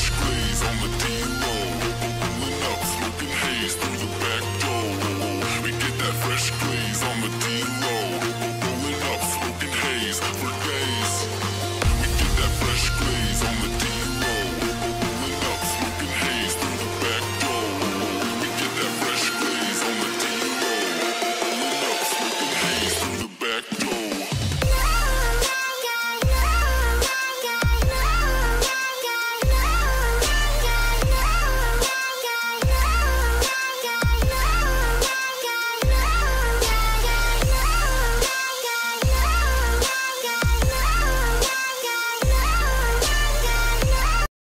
squeeze on the deal.